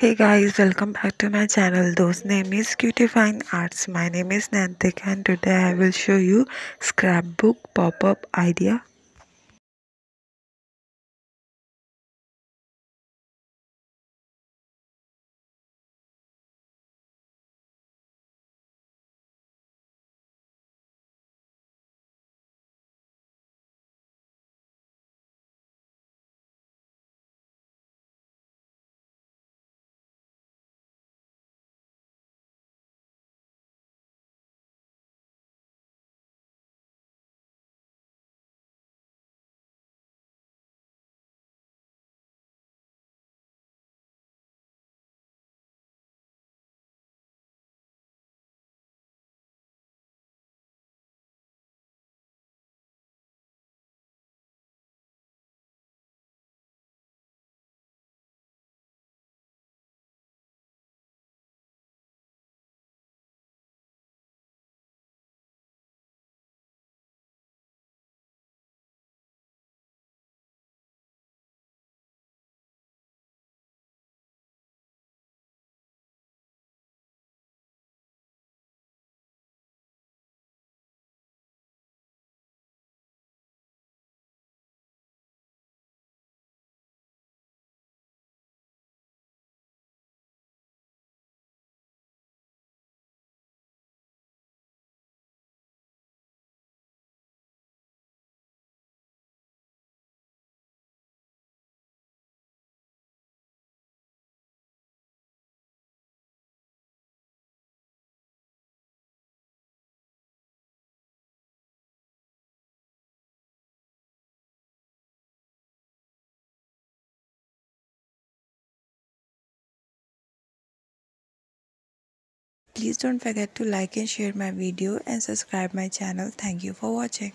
Hey guys, welcome back to my channel. Those name is Cutee Fine Arts. My name is Nantik and today I will show you scrapbook pop-up idea. Please don't forget to like and share my video and subscribe my channel. Thank you for watching.